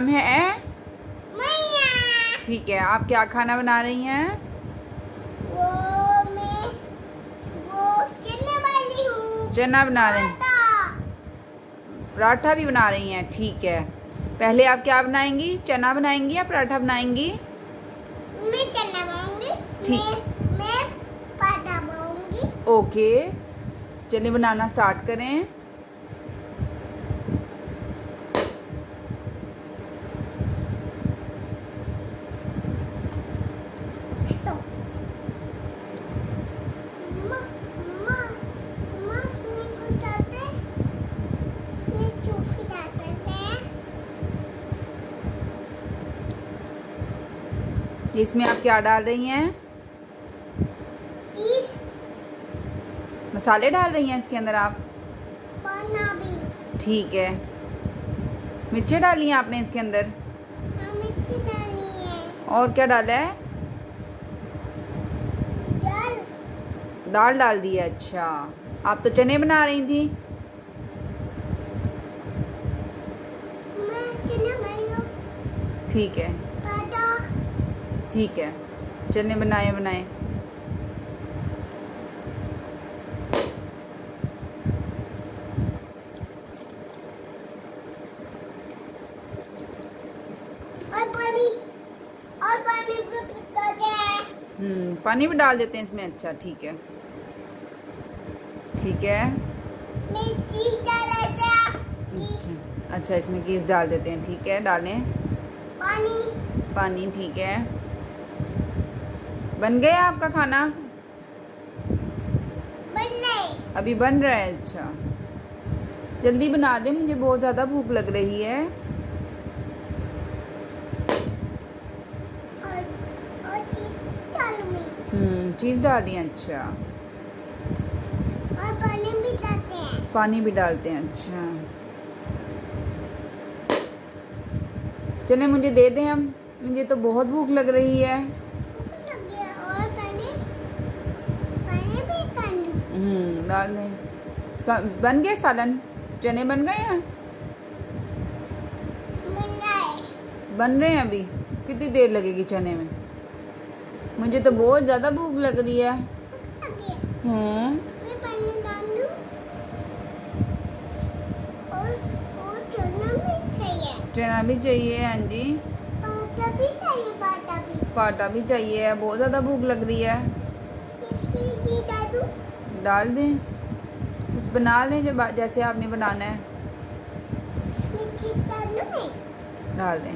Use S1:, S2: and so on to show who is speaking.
S1: नाम है ठीक है आप क्या खाना बना रही हैं?
S2: वो मैं वो चने वाली हूँ।
S1: चना बना रही हैं?
S2: पराठा।
S1: पराठा भी बना रही हैं ठीक है। पहले आप क्या बनाएँगी? चना बनाएँगी या पराठा बनाएँगी?
S2: मैं चना बनाऊँगी।
S1: ठीक।
S2: मैं मैं पराठा बनाऊँगी।
S1: ओके चलिए बनाना स्टार्ट करें।
S2: इसमें हैं डाल हैं
S1: आप क्या डाल रही हैं? मसाले डाल रही हैं इसके अंदर आप? ठीक है। मिर्चें डाली हैं आपने इसके अंदर?
S2: हमें की डालनी है।
S1: और क्या डाला है
S2: दाल
S1: दाल डाल दी है अच्छा। आप तो चने बना रही थी।
S2: मैं चना बनाऊँ
S1: ठीक है। ठीक है। चने बनाए बनाए।
S2: पानी भी डालते
S1: हम्म पानी भी डाल देते हैं इसमें। अच्छा ठीक है। ठीक है?
S2: मैं चीज़ डाल देते हैं। चीज़
S1: अच्छा अच्छा इसमें गीस डाल देते हैं ठीक है? डालें।
S2: पानी।
S1: पानी ठीक है। बन गया आपका खाना?
S2: बन गए
S1: अभी बन रहा है अच्छा। जल्दी बना दे मुझे बहुत ज़्यादा भूख लग रही है।
S2: और और चीज़ डालूं
S1: हम्म चीज़ डाल दी अच्छा।
S2: और पानी भी डालते हैं।
S1: पानी भी डालते हैं अच्छा। चले मुझे दे दें हम। मुझे तो बहुत भूख लग रही है।
S2: लग गया और पानी? पानी भी
S1: हम्म डाल दें। बन गए सालन? चने बन गए हैं?
S2: बन गए।
S1: बन रहे हैं अभी? कितनी देर लगेगी चने में? मुझे तो बहुत ज़्यादा भूख लग रही है।
S2: भूख चना भी चाहिए
S1: हाँ जी
S2: पाटा भी चाहिए पाटा भी
S1: पाटा भी चाहिए बहुत ज़्यादा भूख लग रही है
S2: डाल दें
S1: बस बना लें जब जैसे आपने बनाना है डाल दें